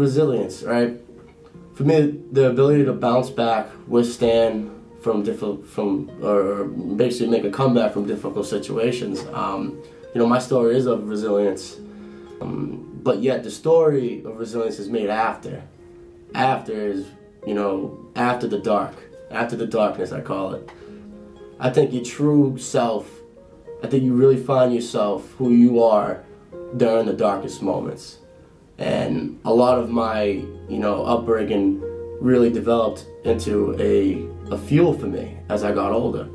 resilience, right? For me, the ability to bounce back, withstand from difficult, from or basically make a comeback from difficult situations. Um, you know, my story is of resilience, um, but yet the story of resilience is made after. After is, you know, after the dark, after the darkness, I call it. I think your true self, I think you really find yourself, who you are, during the darkest moments. And a lot of my, you know, upbringing really developed into a, a fuel for me as I got older.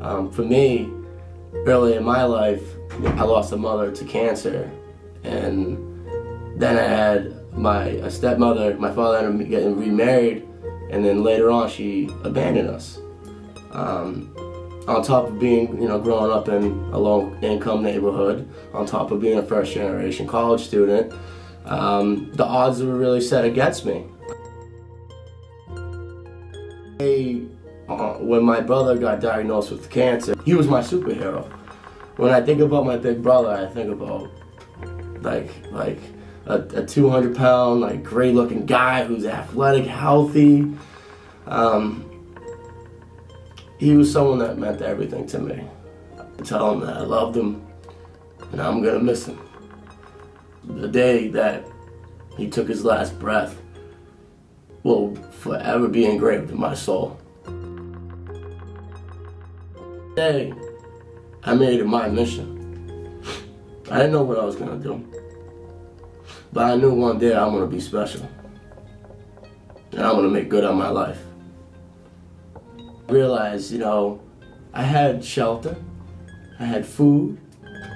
Um, for me, early in my life, I lost a mother to cancer, and then I had my stepmother. My father ended up getting remarried, and then later on, she abandoned us. Um, on top of being, you know, growing up in a low income neighborhood, on top of being a first generation college student, um, the odds were really set against me. Uh, when my brother got diagnosed with cancer, he was my superhero. When I think about my big brother, I think about like like a, a 200 pound, like great looking guy who's athletic, healthy. Um, he was someone that meant everything to me. I tell him that I loved him and I'm gonna miss him. The day that he took his last breath will forever be engraved in my soul. Today, I made it my mission. I didn't know what I was gonna do, but I knew one day I'm gonna be special, and I'm gonna make good on my life realized, you know, I had shelter, I had food,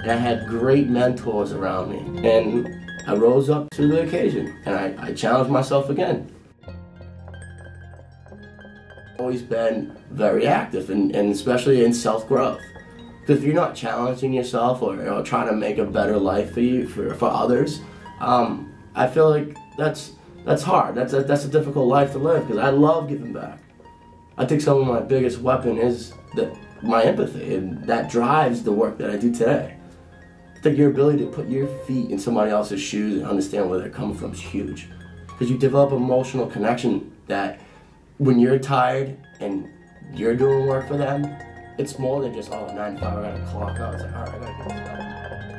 and I had great mentors around me. And I rose up to the occasion and I, I challenged myself again. Always been very active and, and especially in self-growth. Because if you're not challenging yourself or trying to make a better life for you, for, for others, um, I feel like that's that's hard. That's a, that's a difficult life to live because I love giving back. I think some of my biggest weapon is that my empathy, and that drives the work that I do today. I think your ability to put your feet in somebody else's shoes and understand where they're coming from is huge. Because you develop emotional connection that when you're tired and you're doing work for them, it's more than just, oh, 9 to 5, I gotta clock out. It's like, all right, I gotta get this done.